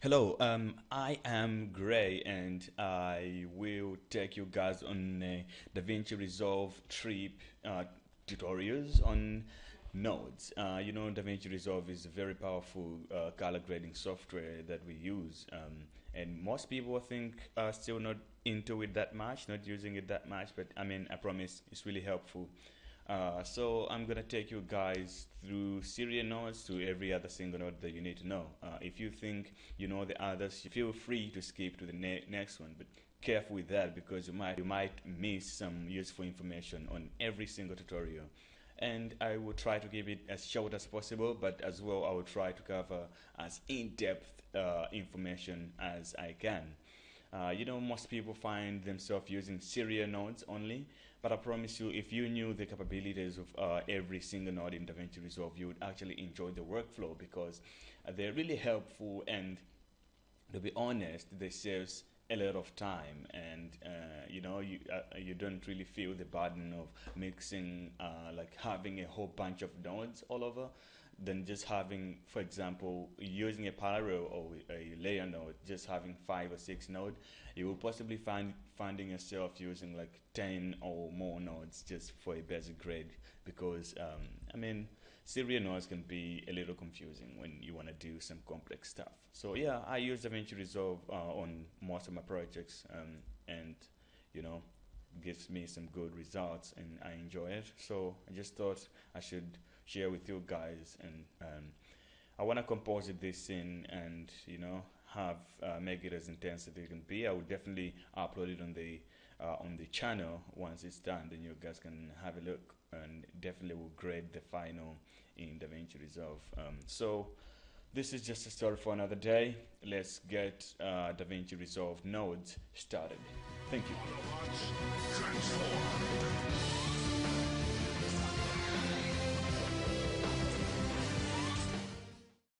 Hello, um, I am Grey and I will take you guys on a DaVinci Resolve trip uh, tutorials on nodes. Uh, you know, DaVinci Resolve is a very powerful uh, color grading software that we use. Um, and most people I think are still not into it that much, not using it that much, but I mean, I promise it's really helpful. Uh, so I'm gonna take you guys through serial nodes to every other single node that you need to know. Uh, if you think you know the others, feel free to skip to the ne next one, but careful with that because you might you might miss some useful information on every single tutorial. And I will try to keep it as short as possible, but as well I will try to cover as in-depth uh, information as I can. Uh, you know, most people find themselves using serial nodes only, but I promise you, if you knew the capabilities of uh, every single node in DaVinci Resolve, you would actually enjoy the workflow because uh, they're really helpful and to be honest, they save a lot of time and uh, you know you uh, you don't really feel the burden of mixing uh, like having a whole bunch of nodes all over than just having, for example, using a parallel or a layer node, just having five or six nodes, you will possibly find finding yourself using like 10 or more nodes just for a basic grade because, um, I mean, serial nodes can be a little confusing when you want to do some complex stuff. So yeah, I use DaVinci Resolve uh, on most of my projects um, and, you know, gives me some good results and I enjoy it. So I just thought I should share with you guys and um, I want to compose this in and you know have uh, make it as intense as it can be. I will definitely upload it on the uh, on the channel once it's done. Then you guys can have a look and definitely will grade the final in DaVinci Resolve. Um, so this is just a story for another day. Let's get uh, DaVinci Resolve nodes started. Thank you